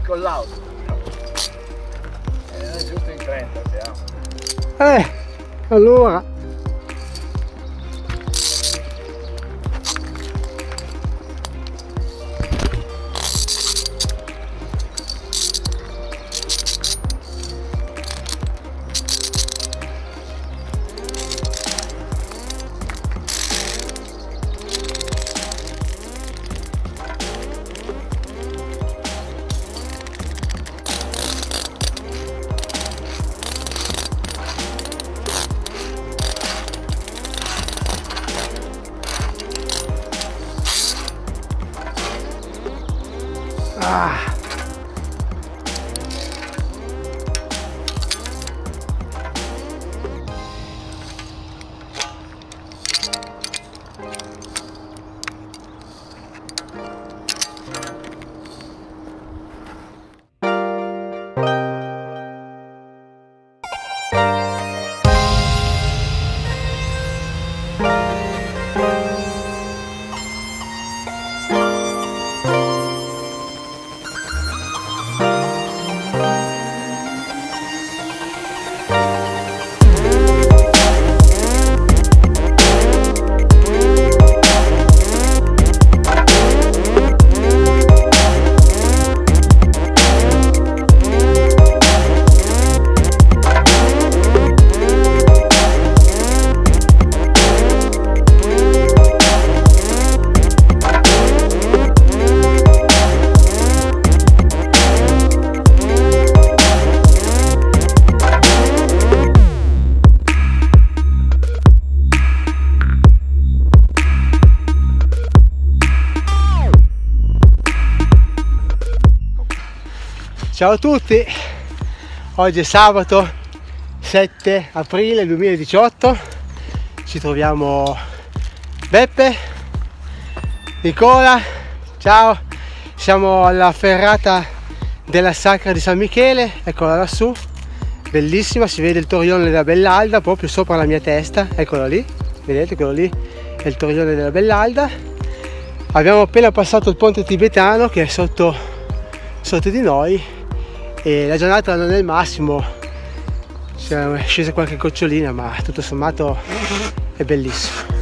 il collaudo. Eh, giusto in 30 siamo. Eh, allora. Ciao a tutti, oggi è sabato 7 aprile 2018, ci troviamo Beppe, Nicola, ciao, siamo alla ferrata della Sacra di San Michele, eccola lassù, bellissima, si vede il torrione della Bellalda proprio sopra la mia testa, eccolo lì, vedete quello lì? È il torrione della Bellalda. Abbiamo appena passato il ponte tibetano che è sotto, sotto di noi e la giornata non è il massimo. È scesa qualche gocciolina ma tutto sommato è bellissimo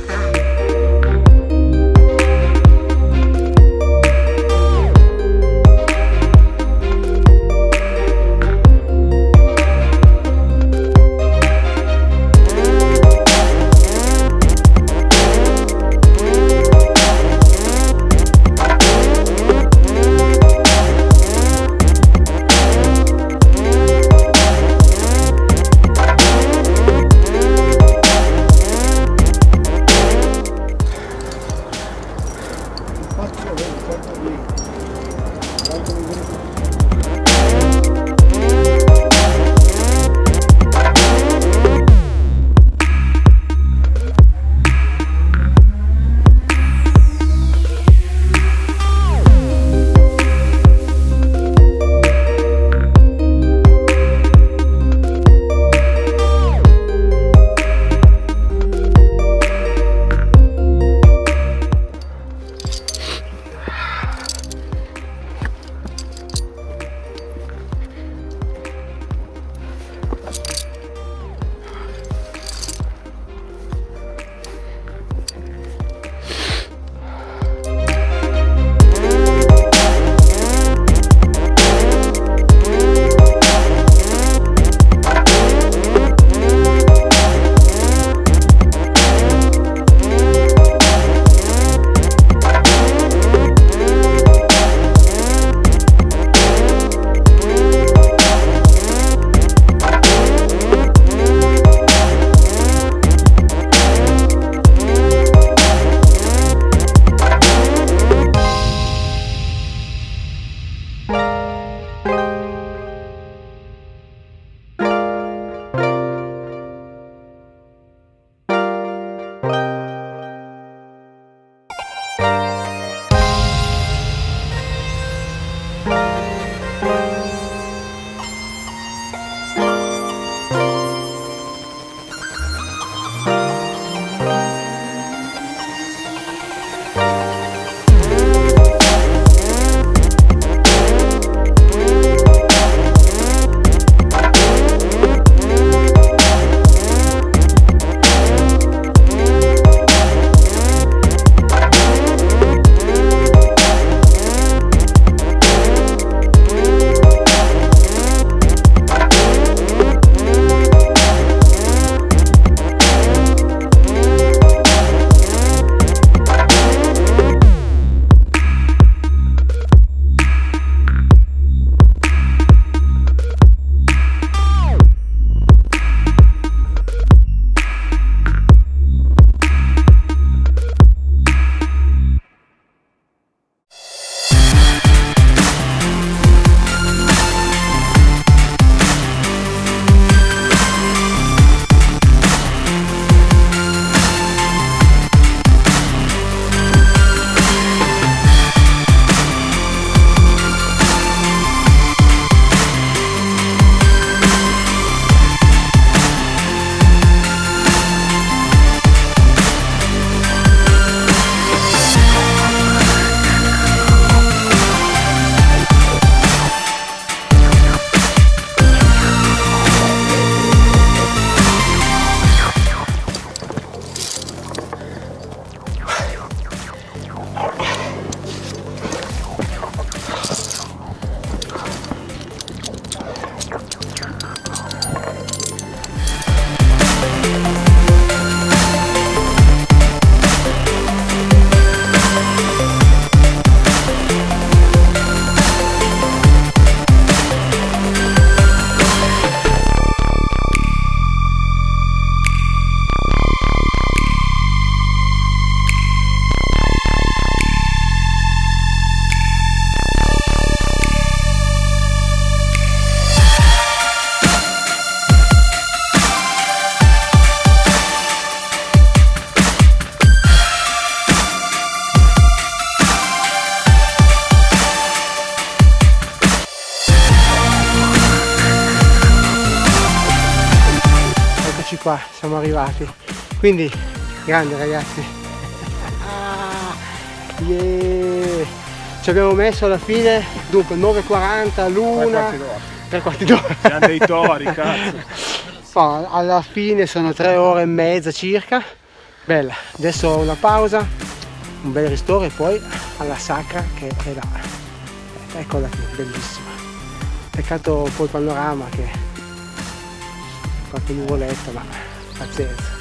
qua siamo arrivati. Quindi grande ragazzi. Ah, yeah. ci abbiamo messo alla fine dunque 9.40 l'una. Tre quarti d'ora. Siamo dei tori cazzo. No, alla fine sono tre ore e mezza circa. Bella. Adesso una pausa un bel ristoro e poi alla sacra che è là. Eccola qui bellissima. Peccato un po' il panorama che qualche nuvoletta ma pazienza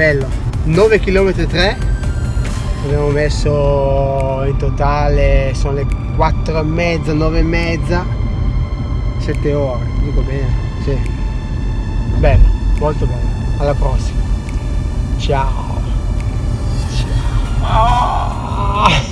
bello. 9 km 3 abbiamo messo in totale sono le 4 e mezza 9 e mezza. 7 ore dico bene? Sì. Bello molto bello. Alla prossima. Ciao. Ciao